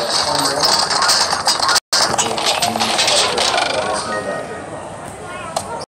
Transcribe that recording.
the